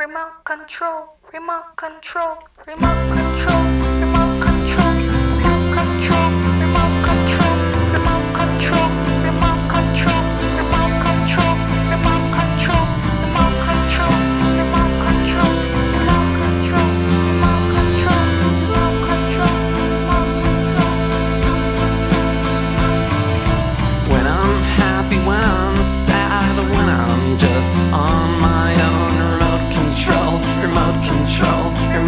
remote control, remote control, remote control,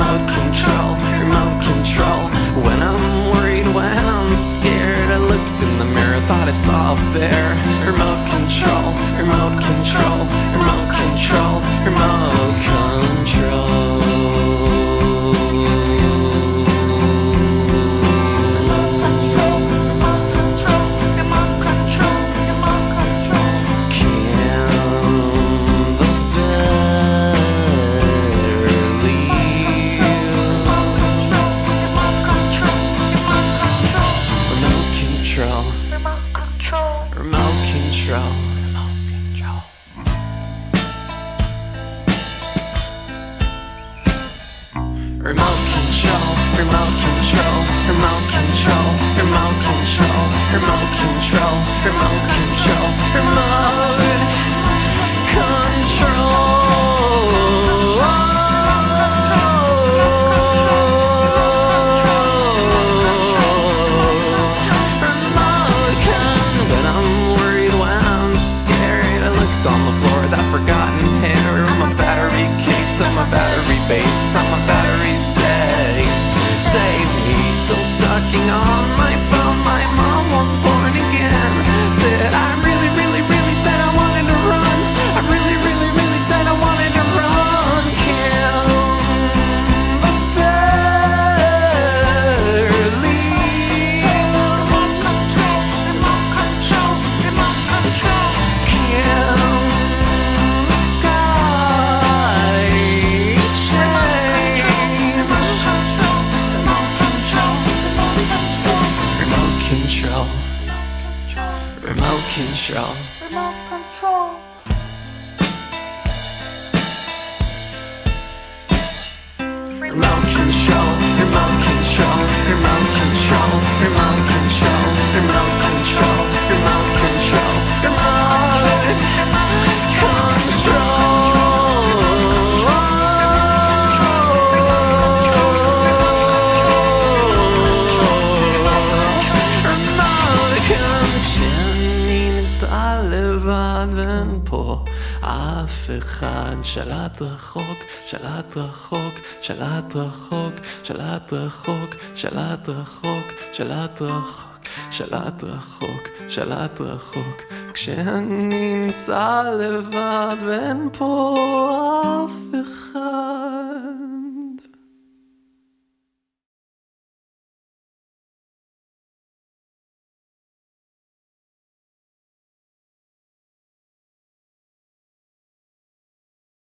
remote control, remote control. When I'm worried, when I'm scared, I looked in the mirror, thought I saw a bear. Remote control, remote control, remote control, remote control. Control, remote control, remote control, remote control, remote control, remote control, remote control. When I'm worried, when I'm scared, I looked on the floor, that forgotten hair. I'm battery case, I'm a battery base, I'm a battery sucking on my phone. My mom was born again. Said I Remote control. Remote control. Remote control, remote control, remote control, remote control, remote control, remote control. אין פה אף אחד. שלט רחוק, שלט רחוק, שלט רחוק, שלט רחוק, שלט רחוק, שלט רחוק. שלט רחוק, שלט רחוק, כשאני נמצא לבד ואין פה אף אחד.